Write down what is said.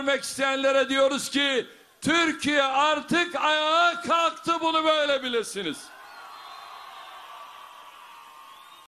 görmek isteyenlere diyoruz ki Türkiye artık ayağa kalktı bunu böyle bilesiniz.